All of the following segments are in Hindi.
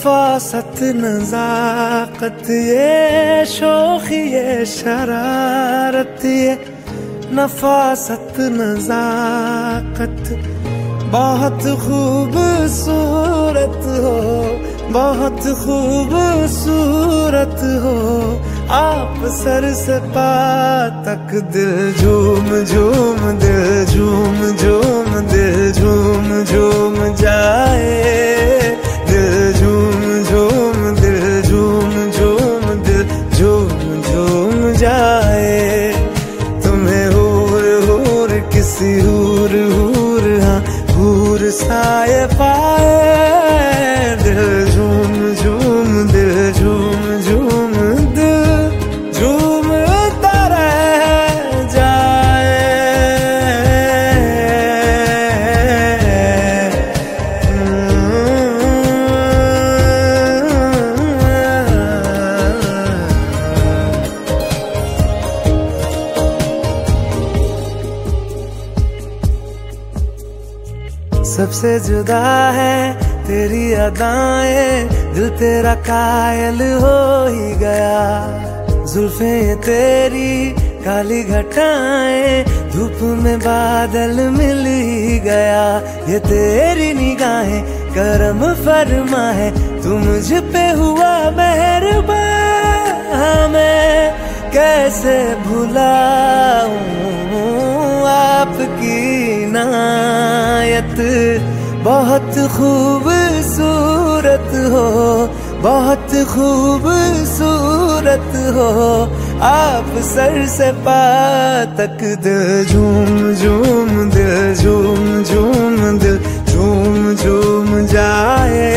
नफासत नजाकत ये शोखी ये शरारत ये नफासत नजाकत बहुत खूबसूरत हो बहुत खूबसूरत हो आप सर से पा तक दिल झूम झूम दिल झूम झूम दिल झूम झूम जाए सबसे जुदा है, तेरी अदाएँ दिल तेरा कायल हो ही गया। जुल्फे तेरी काली घटाएँ, धूप में बादल मिल ही गया। ये तेरी निगाहें करम फरमा है, तू मुझ पे हुआ मेहरबान मैं कैसे भुलाऊं आपकी नायत बहुत खूबसूरत हो, बहुत खूबसूरत हो। आप सर से पा तक दिल झूम झूम दिल झूम झूम दिल झूम झूम जाए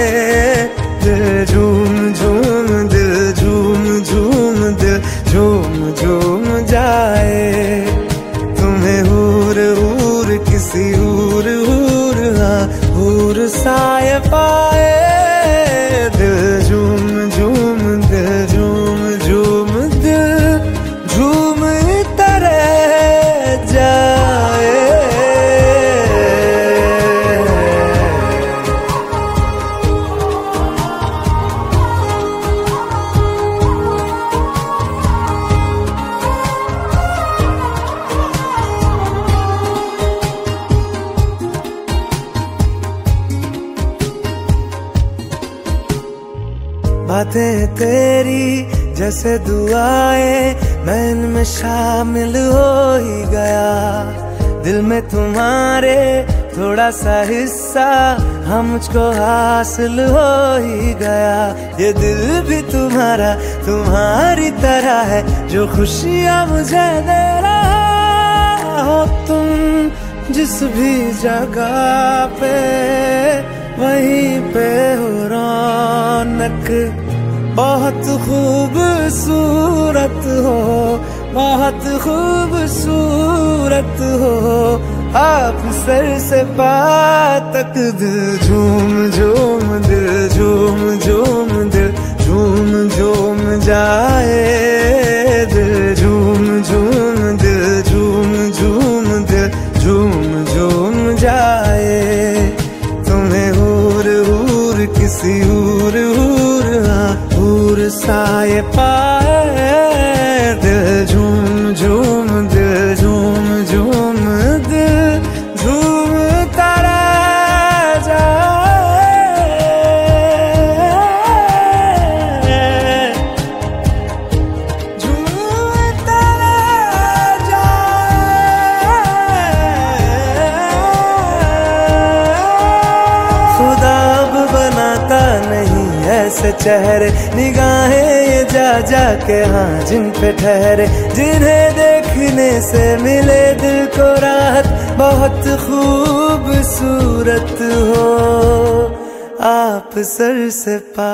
दिल झूम झूम दिल झूम झूम दिल झूम झूम जाए। हूर बातें तेरी जैसे दुआएँ मैं इनमें शामिल हो ही गया। दिल में तुम्हारे थोड़ा सा हिस्सा हम मुझको हासिल हो ही गया। ये दिल भी तुम्हारा, तुम्हारी तरह है, जो खुशियाँ मुझे दे रहा हो तुम जिस भी जगह पे, वहीं पे हो रौनक। बहुत खूबसूरत हो, बहुत खूबसूरत हो। आप सर से पा तक दिल, झूम झूम दिल, झूम झूम दिल, झूम झूम जाए दिल, झूम झूम साए पाए दिल झूम झूम, दिल झूम झूम, दिल झूम तारा जाए। झूम तारा जाए। बनाता नहीं ऐसे चेहरे निगाहें ये जा जा के हाँ जिन पे ठहरे। जिन्हें देखने से मिले दिल को राहत, बहुत खूबसूरत हो आप सर से पा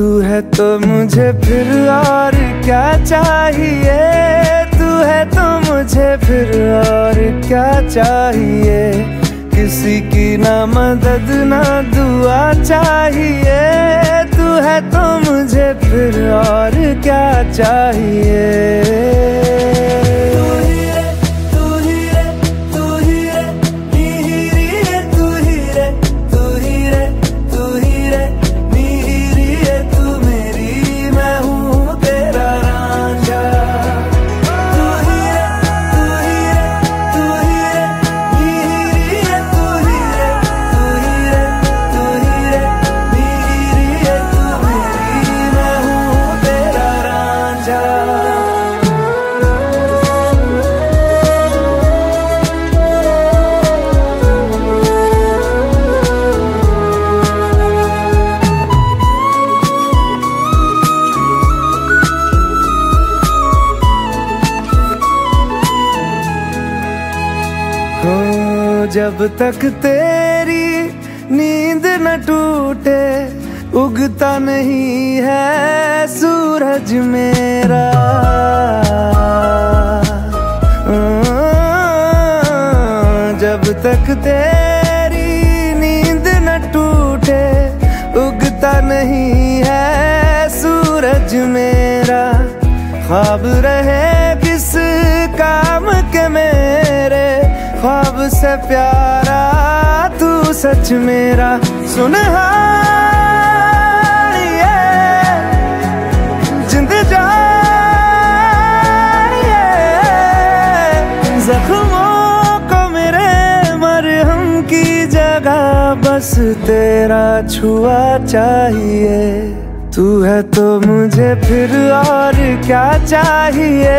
तू है तो मुझे फिर और क्या चाहिए? तू है तो मुझे फिर और क्या चाहिए? किसी की ना मदद, ना दुआ चाहिए। तू है तो मुझे फिर और क्या चाहिए? जब तक तेरी नींद न टूटे, उगता नहीं है सूरज मेरा। जब तक तेरी नींद न टूटे, उगता नहीं है सूरज मेरा। ख्वाब रहे किस काम के मेरे ख्वाब से प्यारा, तू सच मेरा, सुन जिंद जा जख्मों को मेरे मरहम की जगह, बस तेरा छुआ चाहिए। तू है तो मुझे फिर और क्या चाहिए?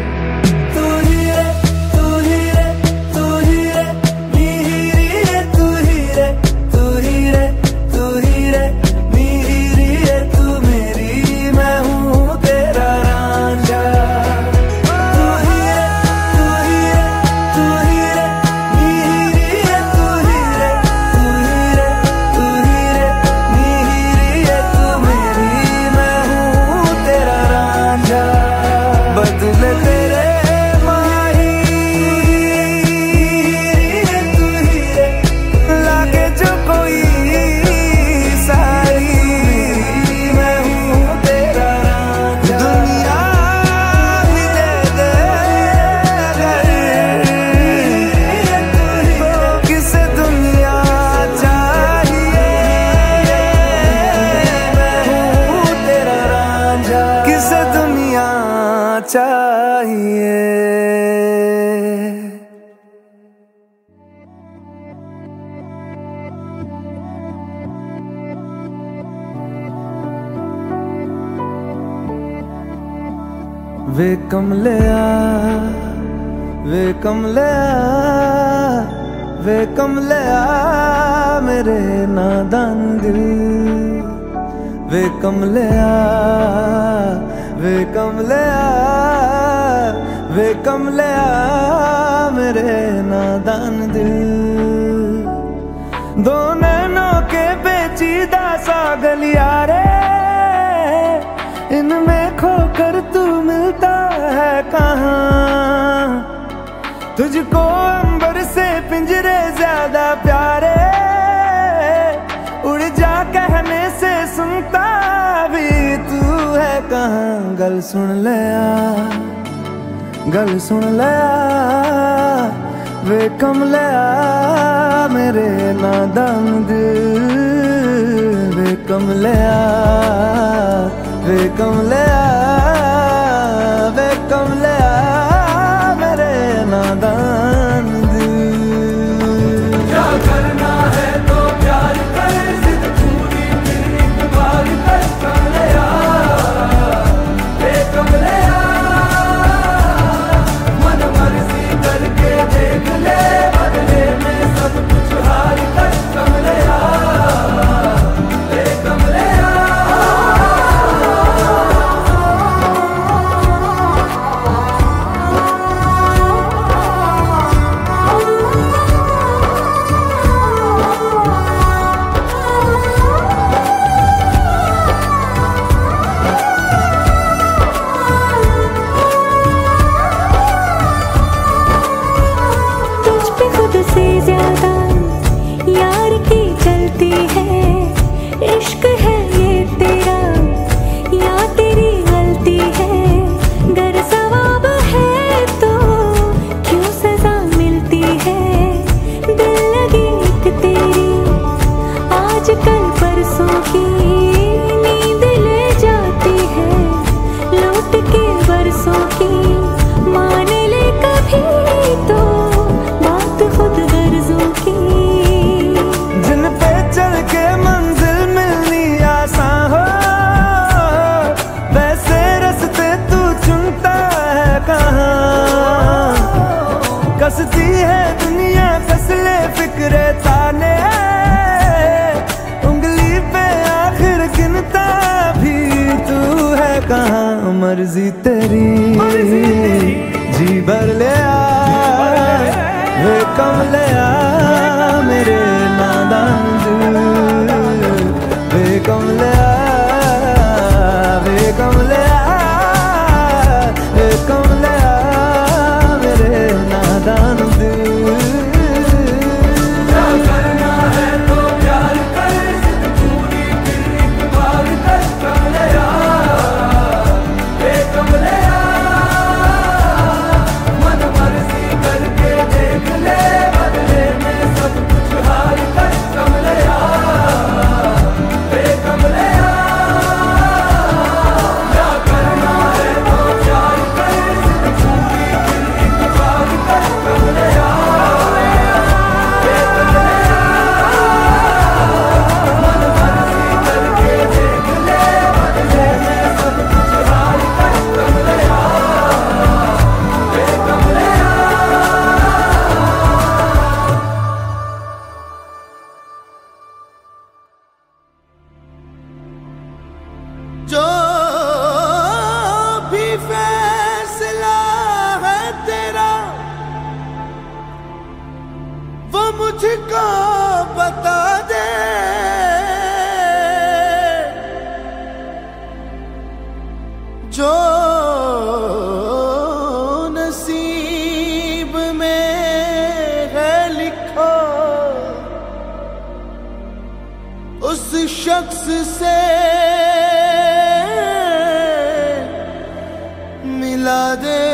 ਗੱਲ ਸੁਣ ਲਿਆ, ਗੱਲ ਸੁਣ ਲਿਆ ਵੇ ਕਮ ਲਿਆ ਮੇਰੇ ਨਾਦੰਦ ਵੇ ਕਮ ਲਿਆ ਵੇ ਕਮ ਲਿਆ ਵੇ ਕਮ ਲਿਆ ਮੇਰੇ ਨਾਦੰਦ Kader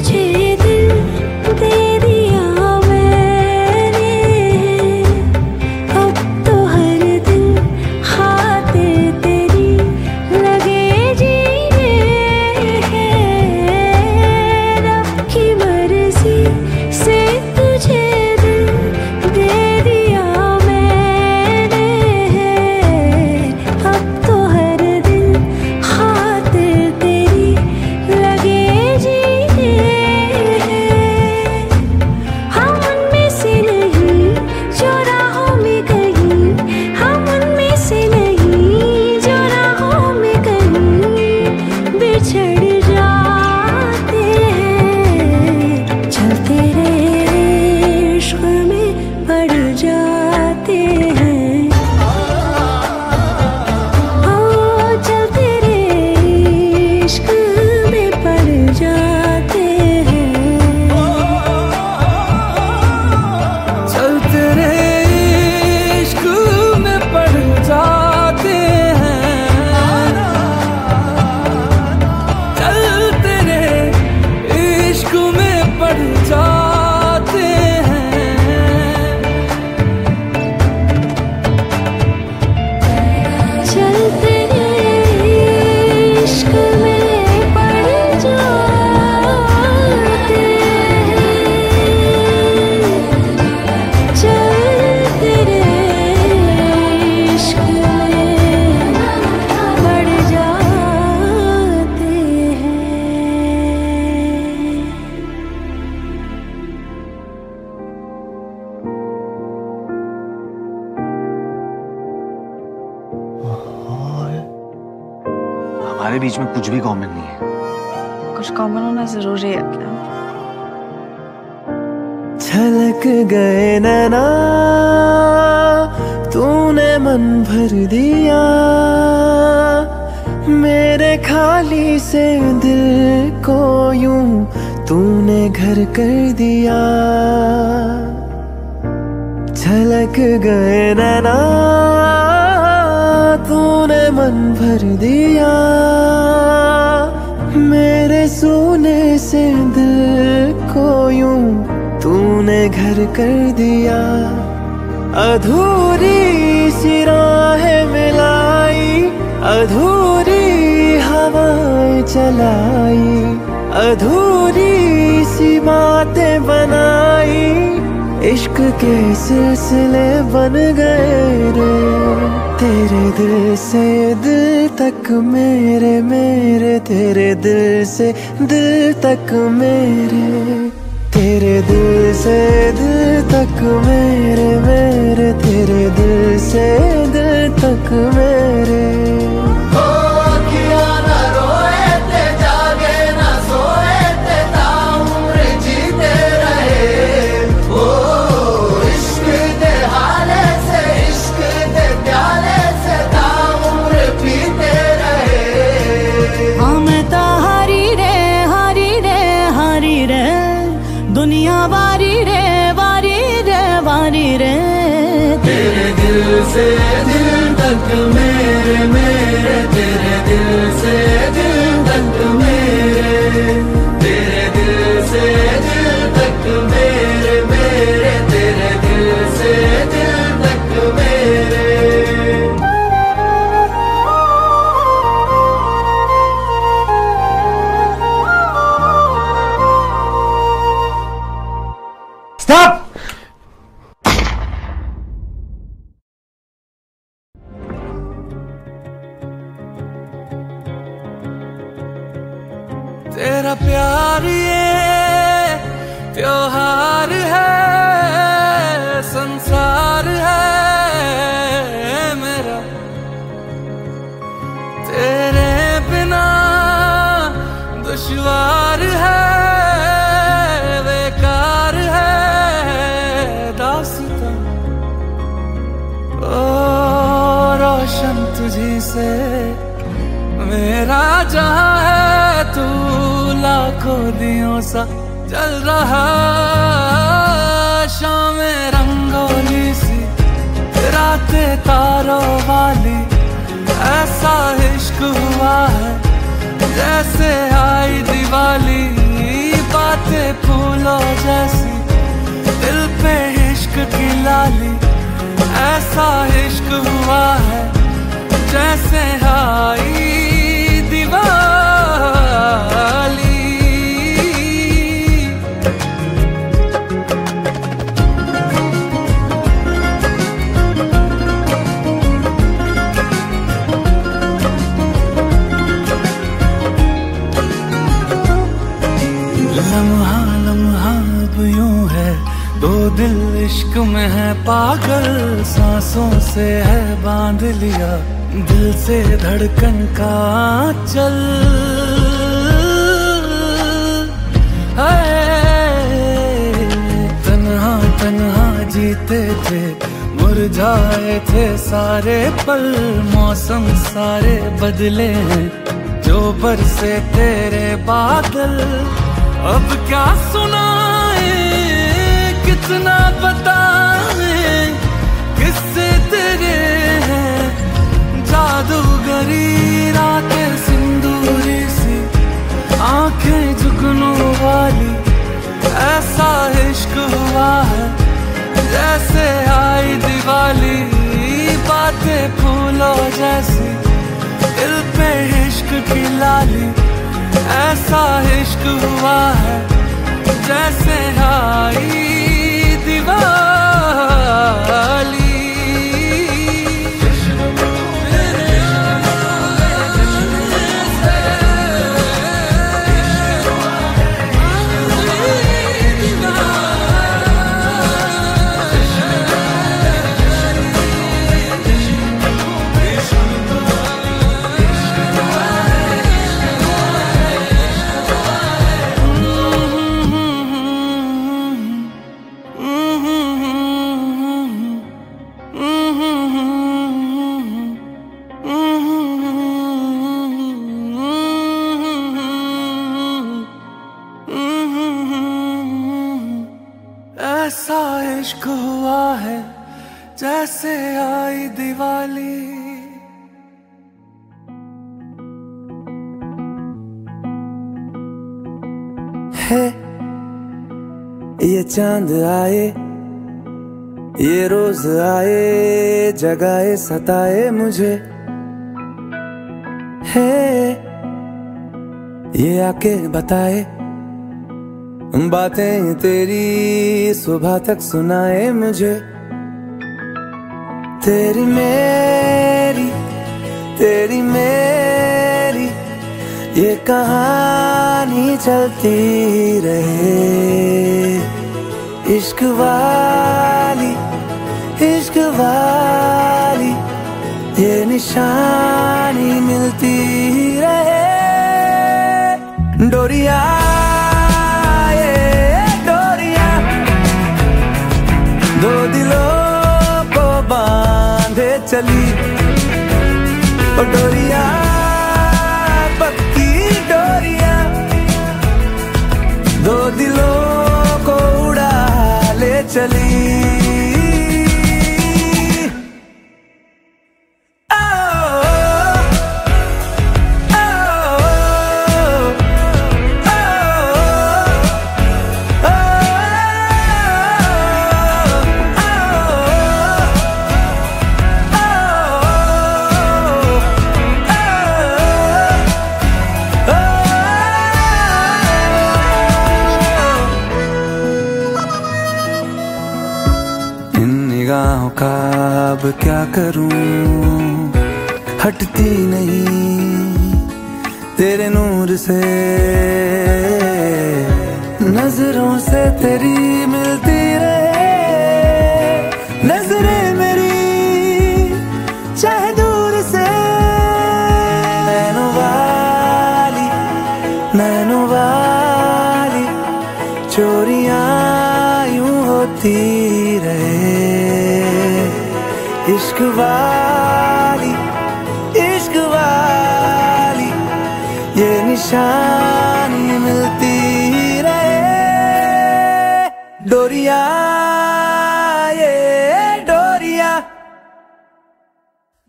起 हमारे बीच में कुछ भी कॉमन नहीं है। कुछ कॉमन होना ज़रूरी है क्या? छलक गए नैना तूने मन भर दिया। मेरे खाली से दिल को यूँ तूने घर कर दिया। छलक गए नैना तूने मन भर दिया मेरे सोने से दिल को यूँ तूने घर कर दिया। अधूरी सी राहें मिलाई, अधूरी हवाएँ चलाई, अधूरी सी बातें बनाई। इश्क के सिलसिले बन गए रे। तेरे दिल से दिल तक मेरे मेरे, तेरे दिल से दिल तक मेरे। तेरे दिल से दिल तक मेरे मेरे, तेरे दिल से दिल तक मेरे। से दिल तक मेरे मेरे तेरे दिल से है बाँध लिया, दिल से धड़कन का चल। तन्हा तन्हा जीते थे मुरझाए थे सारे पल। मौसम सारे बदले हैं जो बरसे तेरे बादल। अब क्या सुनाए, कितना बताए? जादूगरी रातें सिंदूरी सी, आँखें जुगनू वाली। ऐसा इश्क हुआ है, जैसे आई दिवाली। बातें फूलों जैसी, दिल पे इश्क की लाली। ऐसा इश्क हुआ है, जैसे आई है? ये चाँद आए, ये रोज आए, जगाए, सताए मुझे। है? ये आके बताए, बातें तेरी सुबह तक सुनाए मुझे। तेरी मेरी तेरी मेरी ये कहानी चलती रहे। इश्क वाली इश्क वाली, ये निशानी मिलती रहे। डोरिया डोरिया, दो दिलों को बांधे चली। डोरिया। चली। करूँ हटती नहीं तेरे नूर से नज़रों से तेरी मिलती इश्क वाली इश्क वाली, ये निशानी मिलती रहे। डोरिया, ये डोरिया।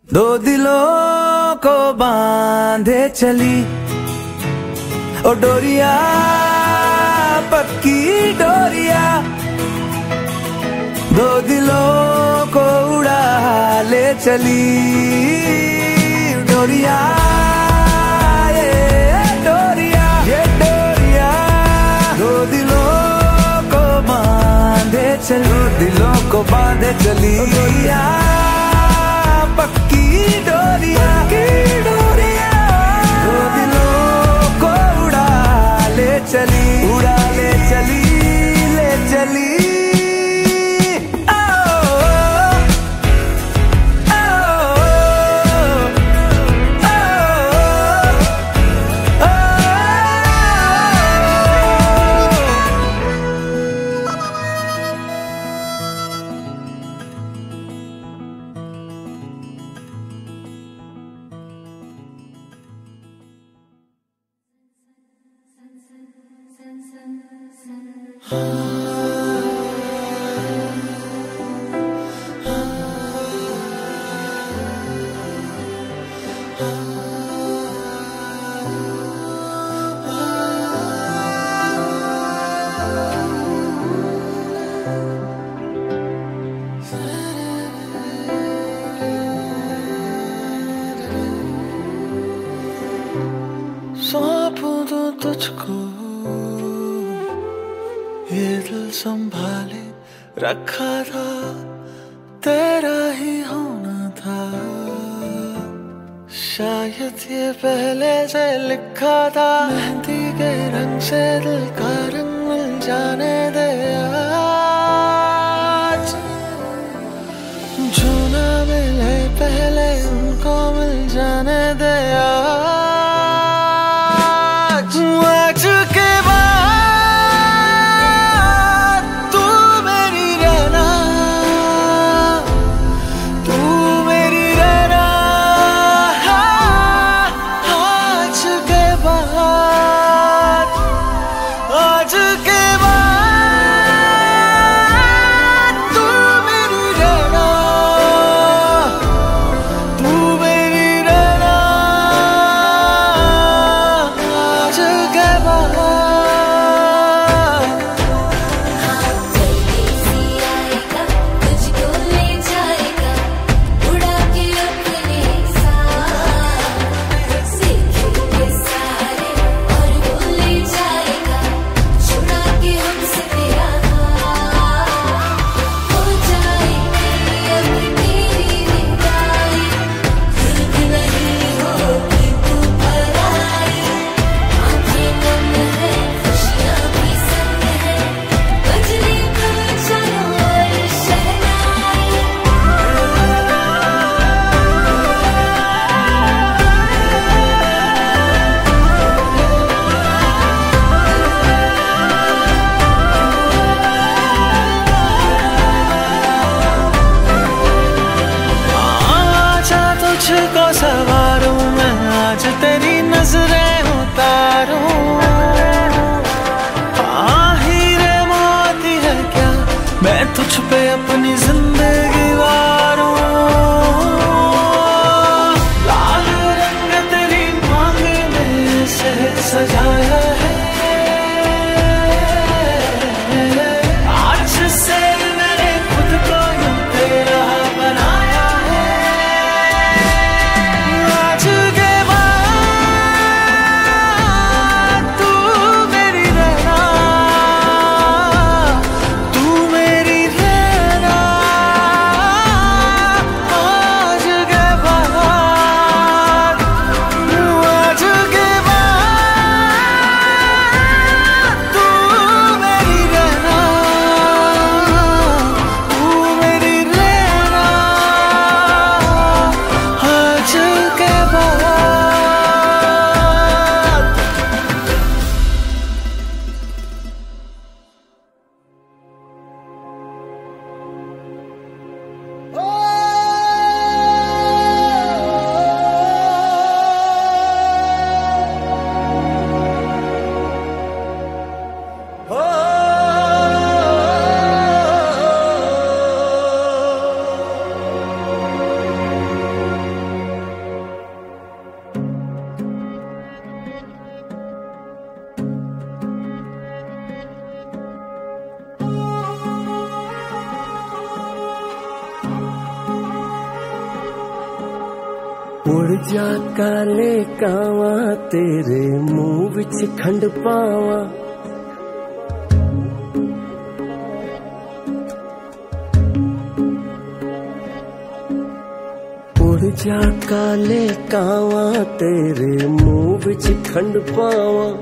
दो दिलों को बांधे चली, ओ डोरिया, पक्की डोरिया। दो दिलों को ले चली। डोरिया चली। दिलों को बांधे चली। डोरिया पक्की डोरिया की डोरिया। दो दिलों को उड़ा ले चली। उड़ा रखा था, तेरा ही होना था। शायद ये पहले से लिखा था, मेहंदी के रंग से दिल ਉੜ ਜਾ ਕਾਲੇ ਕਾਵਾਂ ਤੇਰੇ ਮੂੰਹ ਵਿੱਚ ਖੰਡ ਪਾਵਾਂ ਉੜ ਜਾ ਕਾਲੇ ਕਾਵਾਂ ਤੇਰੇ ਮੂੰਹ ਵਿੱਚ ਖੰਡ ਪਾਵਾਂ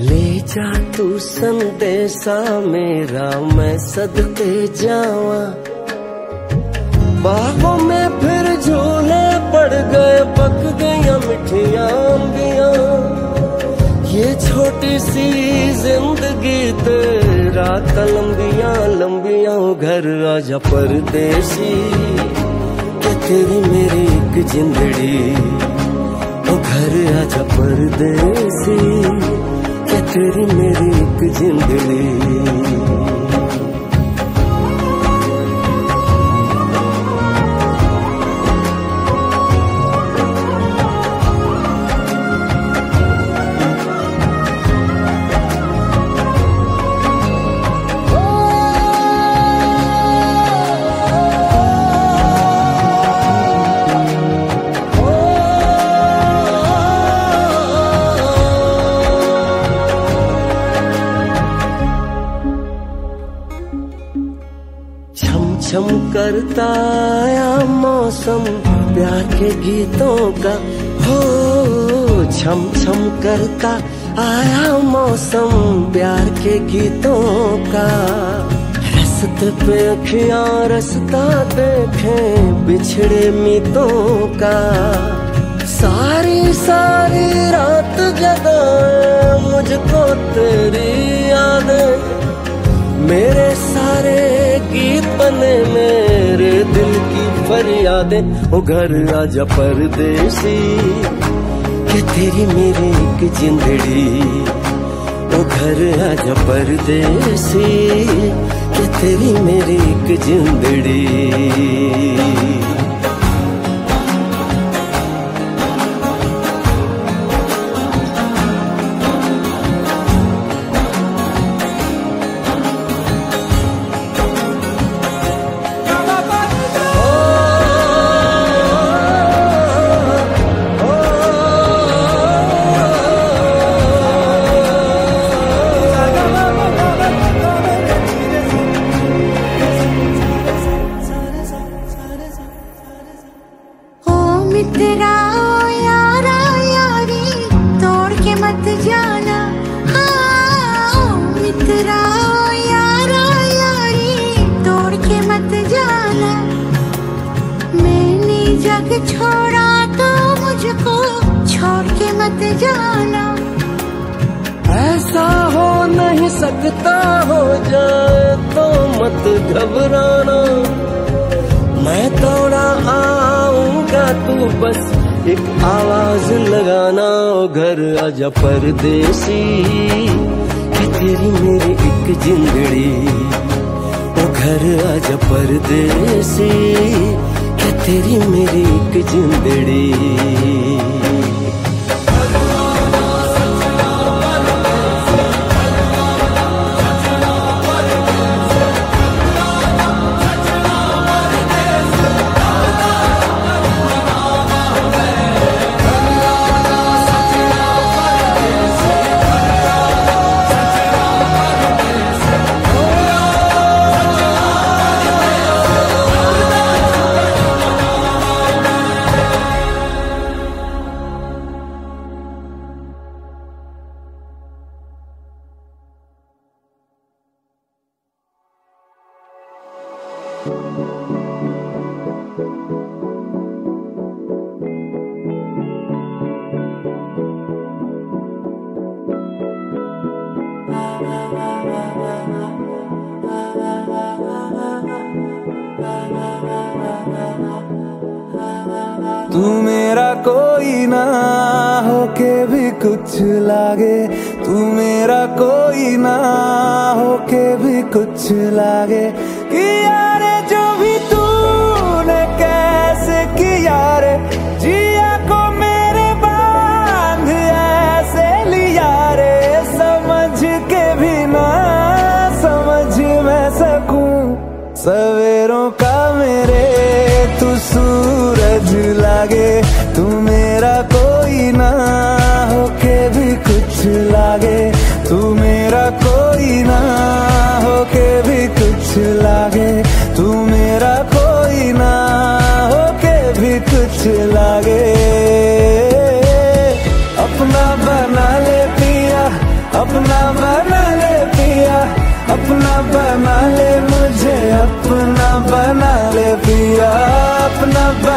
ਲੈ ਜਾ ਤੂੰ ਸੰਦੇਸਾ ਮੇਰਾ ਮੈਂ ਸਦਕੇ ਜਾਵਾਂ पड़ गए, पक गई मिठियाँ अम्बियाँ ये छोटी सी ज़िंदगी तेरा लंबियाँ लंबियाँ, घर आजा परदेसी। तेरी मेरी एक जिंदड़ी ओ घर आजा परदेसी। तेरी मेरी एक जिंदड़ी। के गीतों का हो छम छम करता आया मौसम प्यार के गीतों का। रस्ते पे अखियाँ रस्ता देखे बिछड़े मीतों का। सारी सारी रात जगाए मुझको तेरी यादें। मेरे सारे गीत बने मेरे दिल की फरियादें। ओ घर आजा परदेसी के तेरी मेरी एक जिंदड़ी। ओ घर आजा परदेसी के तेरी मेरी एक जिंदड़ी।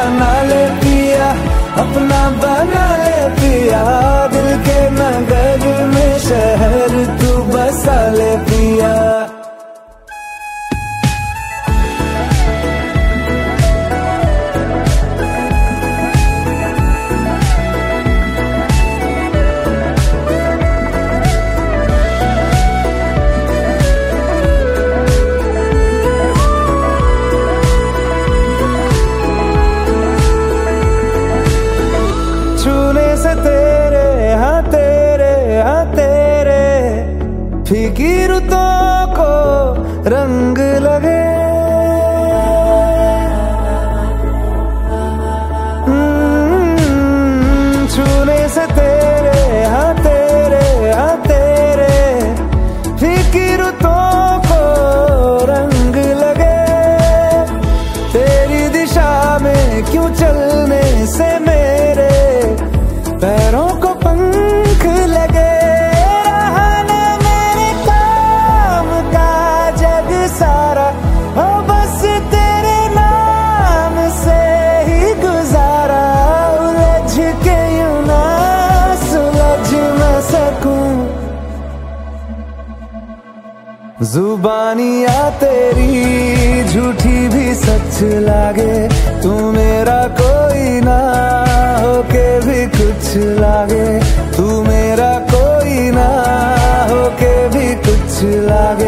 बना ले पिया अपना बना जुबानिया तेरी, झूठी भी सच लागे। तू मेरा कोई ना होके भी कुछ लागे। तू मेरा कोई ना होके भी कुछ लागे।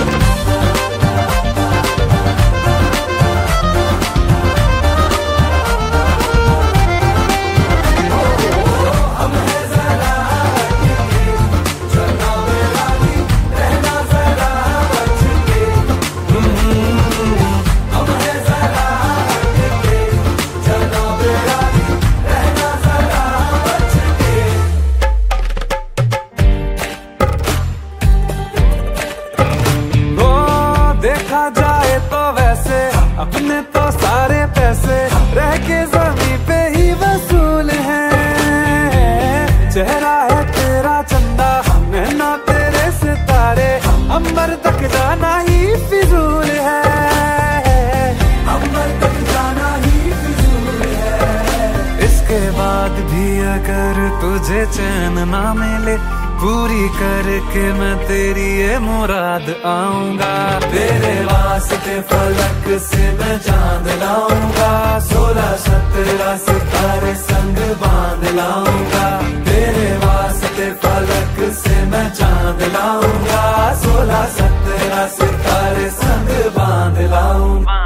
चैन ना मिले, पूरी करके मैं तेरी ये मुराद आऊँगा। तेरे वास्ते फलक से मैं चाँद लाऊँगा, सोलह सत्रह सितारे संग बाँध लाऊँगा। तेरे वास्ते फलक से मैं चाँद लाऊँगा, सोलह सत्रह सितारे संग बाँध लाऊँगा।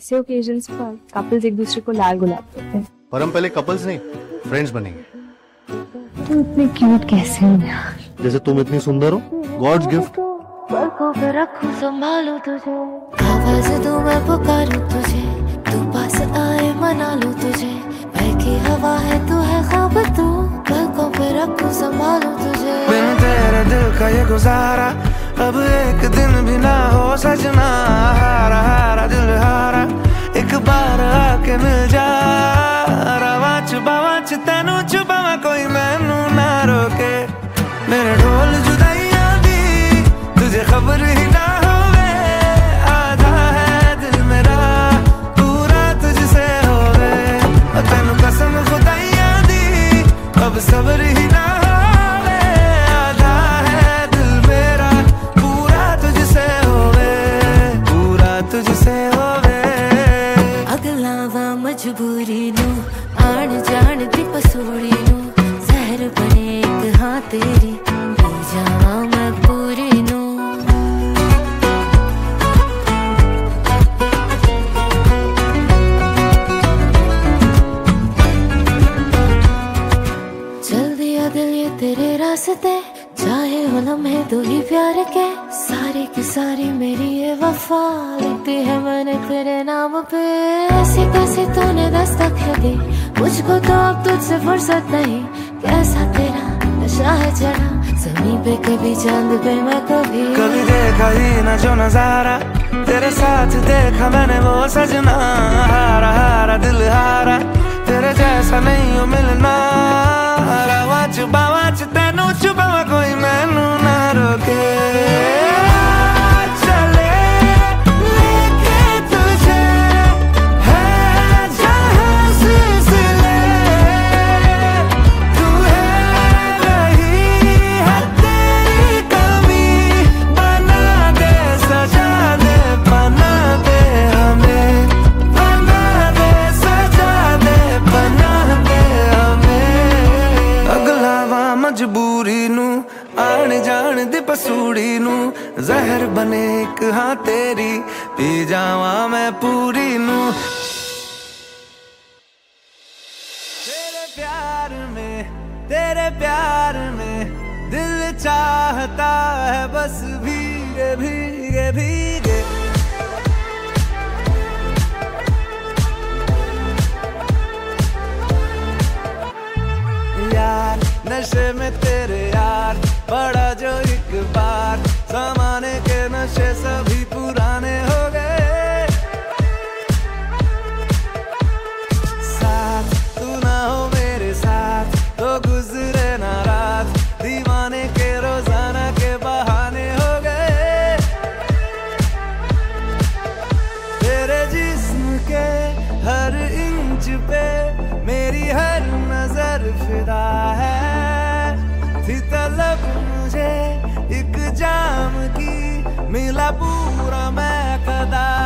ऐसे ओकेजन्स पर कपल्स एक दूसरे को लाल गुलाब देते हैं। पर हम पहले कपल्स नहीं फ्रेंड्स बनेंगे। तुम इतने क्यूट कैसे हो यार? जैसे तुम इतनी सुंदर हो गॉड्स गिफ्ट पलकों पे रखूँ संभालू तुझे। आवाज़ दूँ मैं पुकारूं तुझे। तू पास आए मना लूँ तुझे। बहकी हवा है तू है ख्वाब तू। पलकों पे रखूँ संभालू तुझे। बिन तेरे दिल का ये गुजारा अब एक दिन भी ना हो सजना, हारा हारा, दिल हारा। एक बार आके मिल जा रवा छुपावा तेनू छुपावा कोई मैनू ना रोके। मेरे ढोल जुदाइयाँ दी, तुझे खबर ही ना आधा है दिल मेरा, पूरा तुझसे होवे। तेनू कसम खुदाइयाँ दी, अब सबर ही दिल ये तेरे रास्ते, चाहे हो लम्हे दो ही प्यार के। सारी की सारी मेरी ये वफा लिखती है मैंने तेरे नाम पे। ऐसी कैसी तूने दस्तक है दी? मुझको तो अब तुझसे फुर्सत नहीं। कैसा तेरा नशा है चढ़ा ज़मीन पे कभी चाँद पे मैं कभी कभी देखा ही न जो नज़ारा। तेरे साथ देखा मैंने वो सजना। हारा हारा, दिल हारा। तेरे जैसा नहीं हो मिलना। रवा छुपावा च तेनू छुपावा कोई मैनू ना रोके। एक हाँ तेरी पी जावा मैं पूरी नू। तेरे प्यार में, तेरे प्यार में दिल चाहता है बस भीगे भीगे भीगे। यार, नशे में तेरे यार पड़ा जो एक बार। जमाने के नशे सभी पुराने हो गए। साथ तू ना हो मेरे साथ तो गुजरे ना रात। दीवाने के रोज़ाना के बहाने हो गए। तेरे जिस्म के हर इंच पे मेरी हर नज़र फिदा है। थी तलब मुझे जाम की मिला पूरा मैं कदा